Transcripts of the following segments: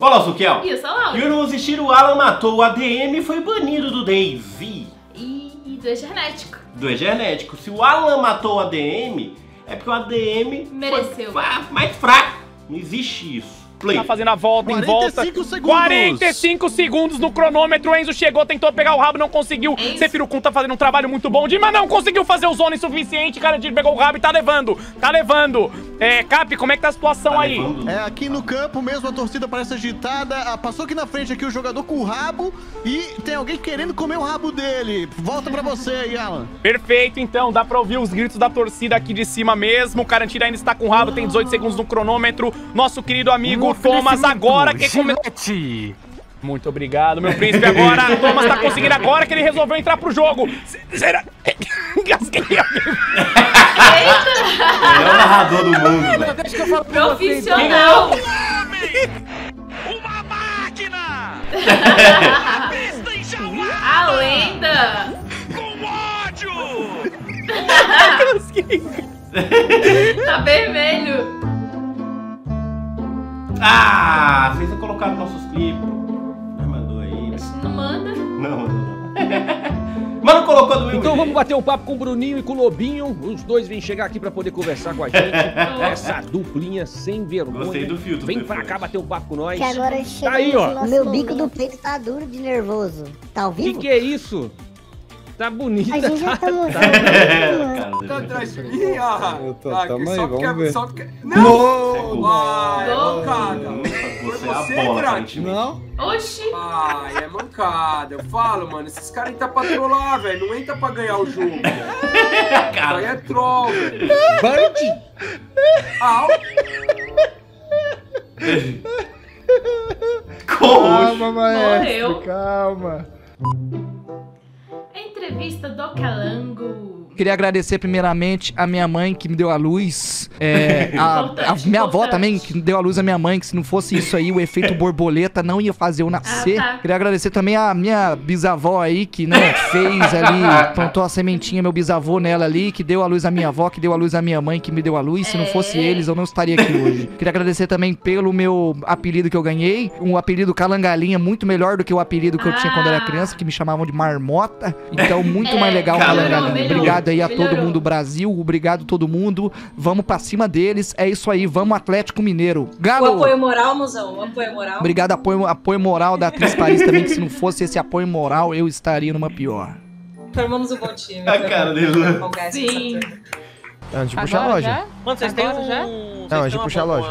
Olá, Sukel. E eu sou a Laura. E o assistir o Alan matou o ADM e foi banido do Daisy. E do Genético. Do Egenético. Se o Alan matou o ADM, é porque o ADM Mereceu. foi mais fraco. Não existe isso. Play. Tá fazendo a volta em volta. 45 segundos. 45 segundos no cronômetro. O Enzo chegou, tentou pegar o rabo, não conseguiu. Sefiro Kun tá fazendo um trabalho muito bom de, mas não conseguiu fazer o zona insuficiente. Cara, de pegou o rabo e tá levando. Tá levando. É, Cap, como é que tá a situação Tá aí? levando. É, aqui no campo mesmo, a torcida parece agitada. Ah, Passou aqui na frente aqui o jogador com o rabo e tem alguém querendo comer o rabo dele. Volta pra você aí, Alan. Perfeito, então. Dá pra ouvir os gritos da torcida aqui de cima mesmo. O Carantira ainda está com o rabo, tem 18 segundos no cronômetro. Nosso querido amigo Thomas agora que começou. Muito obrigado, meu príncipe. Agora, Thomas tá conseguindo agora que ele resolveu entrar pro jogo. Se- Será? Gasguei. Melhor narrador do mundo, velho. Deixa que eu falo pra vocês. Profissional. Uma máquina! A lenda. Com ódio! Tá vermelho. Ah, vocês não colocaram nossos clipes. Não mandou aí. Não manda. Não, mandou não. Mas não colocou do mesmo Então vamos jeito. bater um papo com o Bruninho e com o Lobinho. Os dois vêm chegar aqui pra poder conversar com a gente. Essa duplinha sem vergonha. Gostei do filtro, Vem pra cá bater um papo com nós. Que agora chega aí, ó. O meu bico do peito tá duro de nervoso. Tá ao Que vivo? que é isso? Tá bonita. A gente já tá É, cara, Tá dele. atrás de mim. Eu tô- tamo que aí, só vamos porque- ver. Só porque... Não! É Gol. Bola, aparentemente. Não? Oxi. Ai, é mancada. Eu falo, mano, esses caras entram pra trollar, velho. Não entra pra ganhar o jogo. Isso aí é troll, velho. Bird! Ah, Coxa. Calma, maestro, Morreu. calma. Entrevista do Calango. Queria agradecer primeiramente a minha mãe que me deu a luz. é, a, a minha avó também que deu a luz à minha mãe, que se não fosse isso aí, o efeito borboleta não ia fazer eu nascer. Ah, tá. Queria agradecer também a minha bisavó aí, que né, fez ali, plantou a sementinha, meu bisavô nela ali, que deu a luz à minha avó, que deu a luz à minha mãe, que me deu a luz. Se não fosse É. eles, eu não estaria aqui hoje. Queria agradecer também pelo meu apelido que eu ganhei. Um apelido calangalinha muito melhor do que o apelido que eu tinha quando era Ah. criança, que me chamavam de marmota. Então, muito É, mais legal calangalinha. melhorou, Obrigado aí a todo mundo do Brasil, obrigado todo mundo. Vamos pra cima deles. É isso aí, vamos Atlético Mineiro. O Galo! apoio moral, mozão. O apoio moral. Obrigado, apoio, apoio moral da atriz Paris também, que se não fosse esse apoio moral, eu estaria numa pior. Formamos um bom time. A cara dele, né? Sim. Antes de puxar a loja. Mano, vocês têm um... já? Não, a gente puxa a loja.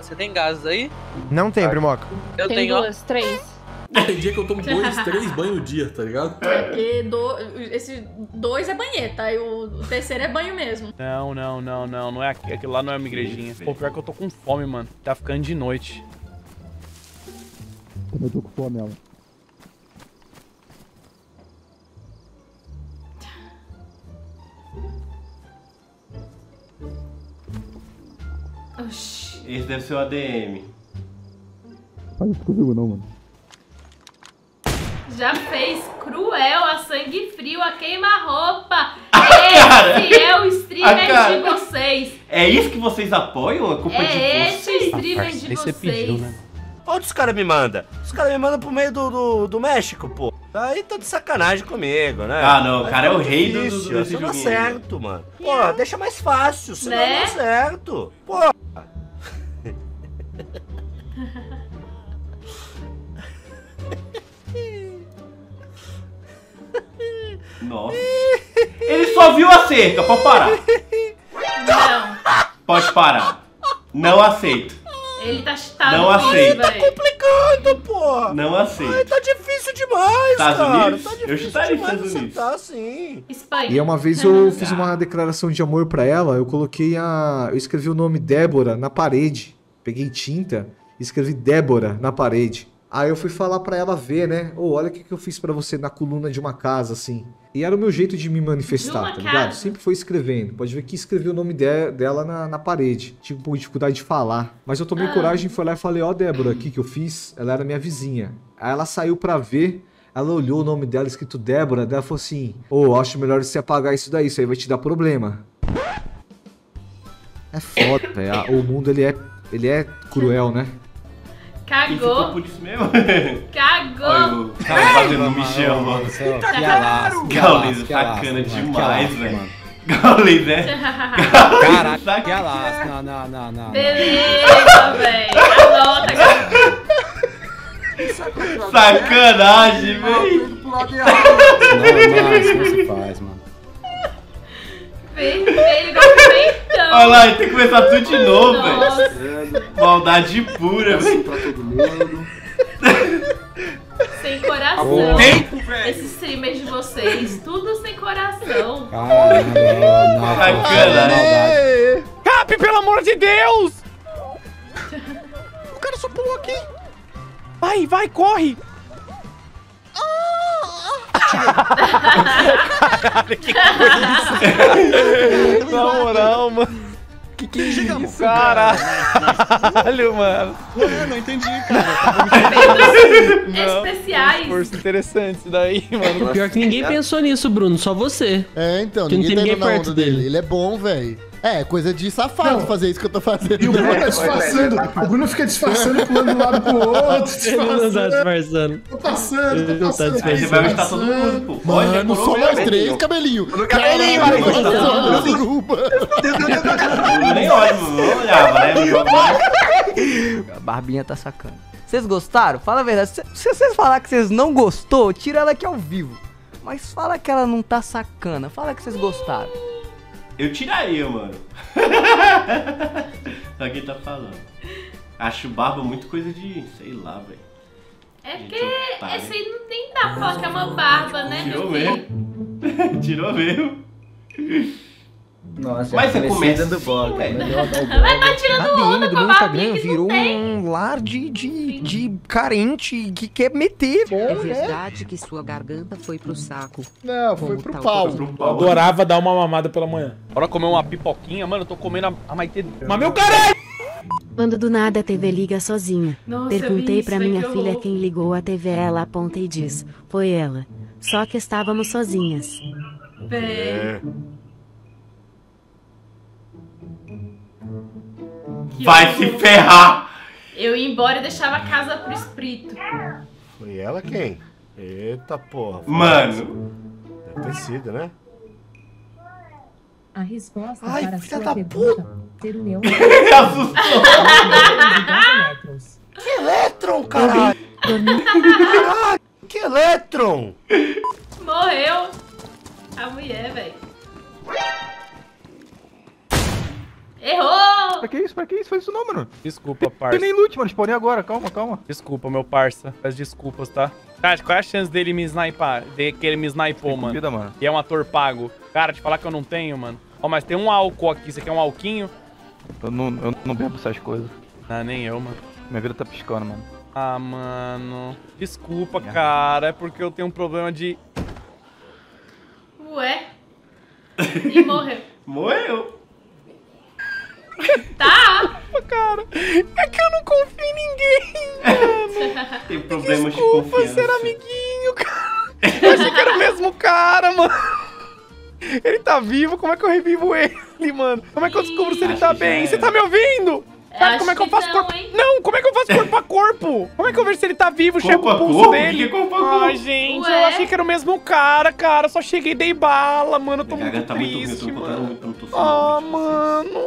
Você tem gases aí? Não tem, Primoca. Eu tenho, ó. duas, três. Tem dia que eu tomo dois, três banhos no dia, tá ligado? E do, esse dois é banheta, e o, o terceiro é banho mesmo. Não, não, não, não. Não é aqui. Aquilo lá não é uma igrejinha. Pô, pior que eu tô com fome, mano. Tá ficando de noite. Eu tô com fome, ela. Oxi. Esse deve ser o ADM. Faz isso comigo não, mano. Já fez cruel a sangue frio, a queima-roupa. cara. Esse é o streamer cara. de vocês. É isso que vocês apoiam? A culpa É de esse vocês? streamer de Aí você vocês. pediu, né? Onde os caras me mandam? Os caras me mandam pro meio do, do, do México, pô. Aí tá de sacanagem comigo, né? Ah, não, o cara é tá o rei do- do- difícil, desse Isso não dá joguinho. certo, mano. Pô, deixa mais fácil, senão Né? não dá certo. Pô. Nossa. Ele só viu a cerca, pode parar. Não, Pode parar. Não aceito. ele tá chitado Não aceito. velho. Complicado, pô. Não Ai, aceito. tá difícil demais, Estados cara. Unidos? Tá Eu difícil chutaria demais Estados Unidos. acertar, sim. Espanha. E uma vez eu fiz uma declaração de amor pra ela, eu coloquei a. Eu escrevi o nome Débora na parede. Peguei tinta e escrevi Débora na parede. Aí eu fui falar pra ela ver, né? Ô, olha o que, que eu fiz pra você na coluna de uma casa, assim. E era o meu jeito de me manifestar, tá ligado? casa? Sempre foi escrevendo. Pode ver que escrevi o nome de- dela na, na parede. Tive um pouco de dificuldade de falar. Mas eu tomei Ah. coragem e fui lá e falei, ó, Débora, aqui que eu fiz. Ela era minha vizinha. Aí ela saiu pra ver. Ela olhou o nome dela escrito Débora, ela falou assim: Ô, acho melhor você apagar isso daí, isso aí vai te dar problema. É foda, velho. Ah, O mundo ele é, ele é cruel, né? E ficou Cagou. por isso mesmo? Cagou. Olha o cara fazendo um michão, mano. Alasca, que Gaules que demais, velho. Gaules, né? Caraca, que alasca. Não, não, não, não. Beleza, velho. Anota, cara. Sacanagem, velho. Lado errado. Não, não, isso não se faz, mano. Vermelho, pimentão. Olha lá, tem que começar tudo de novo, velho. Nossa, Maldade pura, Assim velho. pra todo mundo. sem coração. Tempo, velho. Esses streamers de vocês, tudo sem coração. Caramba, não. Sacanagem. Cap, pelo amor de Deus! O cara só pulou aqui. Vai, vai, corre! Na moral, mano. Que que chega isso, Caralho, mano. É, não entendi, cara. Especiais. Força interessante isso daí, mano. Pior que ninguém pensou nisso, Bruno, só você. É, então, Que não ninguém tem tá ninguém na perto dele. dele. Ele é bom, velho. É, coisa de safado fazer isso que eu tô fazendo. E o Bruno né? tá disfarçando. O Bruno fica disfarçando, pulando de um lado pro outro. Ele não tá Disfarçando. Tô passando, Ele tô não tá passando. Aí você vai ajustar todo mundo, pô. Olha, Mano, só nós três, cabelinho. cabelinho, Caralho, vai, nem olho, não olhava, né? No mas- A barbinha tá sacana. Vocês gostaram? Fala a verdade. Se, se vocês falar que vocês não gostou, tira ela aqui ao vivo. Mas fala que ela não tá sacana. Fala que vocês gostaram. Eu tiraria, mano. Pra quem tá falando. Acho barba muito coisa de, sei lá, velho. É porque esse aí não tem da pra falar que é uma barba, né? Tirou mesmo. Tirou mesmo. Nossa, Mas você começa do assim, velho. Vai tá tirando A onda DM do com a meu barbinha Instagram que virou não tem. um lar de, de, de carente que quer meter. É verdade que sua garganta foi pro saco. Não, foi pro tal pau. Eu adorava dar uma mamada pela manhã. Bora comer uma pipoquinha, mano. Eu tô comendo a, a Maite. Mas meu caralho! Quando do nada a TV liga sozinha. Nossa, Perguntei isso, pra velho, minha que filha quem ligou a TV, ela aponta e diz: Foi ela. Só que estávamos sozinhas. Véi. Que Vai horror. se ferrar! Eu ia embora e deixava a casa pro espírito. Foi ela quem? Eita porra. Mano. Deve ter sido, né? A resposta Ai, para filha sua da pergunta ser o leão. Que elétron, caralho! Caralho, que elétron! Morreu a mulher, velho. Errou! Pra que isso? Pra que isso? Faz isso não, mano. Desculpa, Tem parça. nem loot, mano. Spawnei agora. Calma, calma. Desculpa, meu parça. Peço desculpas, tá? Cara, qual é a chance dele me sniper? De que ele me snipou, mano? Vida, mano. E é um ator pago. Cara, te falar que eu não tenho, mano. Ó, mas tem um álcool aqui. Você quer um alquinho? Eu não, eu não bebo essas coisas. Ah, nem eu, mano. Minha vida tá piscando, mano. Ah, mano. Desculpa, cara. É porque eu tenho um problema de. Ué. E morreu. Morreu. Cara, é que eu não confio em ninguém, mano. Tem problemas de Desculpa confiança. ser amiguinho, cara. Eu achei que era o mesmo cara, mano. Ele tá vivo, como é que eu revivo ele, mano? Como é que eu descubro se ele Acho tá bem? Você era. tá me ouvindo? Cara, como é que eu que faço não, corpo? hein? Não, como é que eu faço corpo a corpo? Como é que eu vejo se ele tá vivo, Corpo chego o pulso corpo? dele? É corpo a corpo? Ai, gente, Ué? eu achei que era o mesmo cara, cara. Só cheguei e dei bala, mano. Eu tô Minha muito tá muito ruim, eu triste, tô mano. Ah, mano.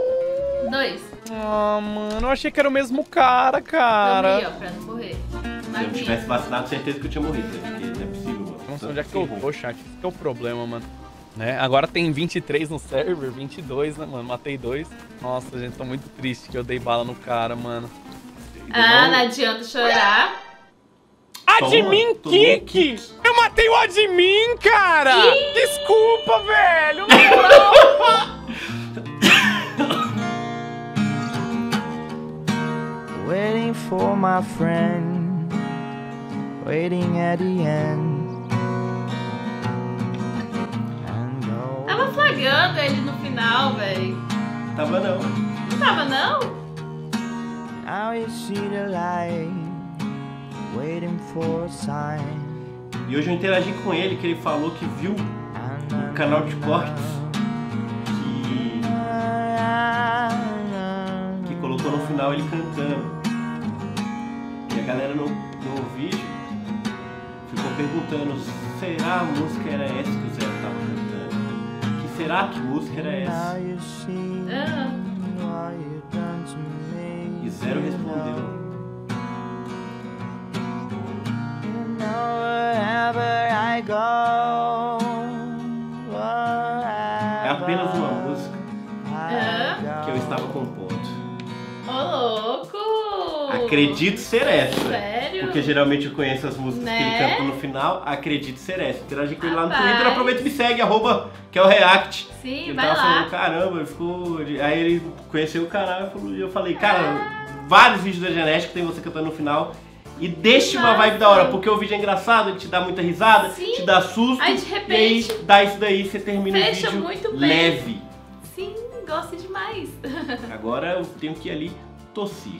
Dois. Ah, mano, eu achei que era o mesmo cara, cara. Dormi, ó, pra não morrer. Se eu tivesse vacinado, certeza que eu tinha morrido, né? Porque não é possível, mano. Não sei onde é que eu tô, chat. Esse que é o problema, mano. Né? Agora tem 23 no server, 22, né, mano? Matei dois. Nossa, gente, tô muito triste que eu dei bala no cara, mano. Ah, não adianta chorar. Admin Toma, Kick! Eu matei o Admin, cara! Ih! Desculpa, velho! Não! For my friend. Waiting at the end. Tava flagando ele no final, velho. Tava não. Não tava, não? Now you see the light. Waiting for a sign. E hoje eu interagi com ele, que ele falou que viu um canal de cortes que. que colocou no final ele cantando. Galera no, no vídeo ficou perguntando, será a música era essa que o Zé tava cantando? Que será que música era essa? E Zero respondeu. É apenas uma música que eu estava compondo. Ô, louco! Acredito ser essa. Sério? Porque geralmente eu conheço as músicas que ele Né? canta no final. Acredito ser essa. Interagir com ele lá no. Twitter. Aproveita e me segue, arroba, que é o React. Sim, ele vai tava lá. falando, caramba, ele ficou. Aí ele conheceu o canal e eu falei, cara, vários vídeos da Genética tem você cantando no final. E deixe uma vibe da hora, porque o vídeo é engraçado, ele te dá muita risada, Sim. te dá susto. Aí, de E aí repente, dá isso daí, você termina fecha o vídeo muito bem. leve. Sim, gosto demais. Agora eu tenho que ir ali tossir.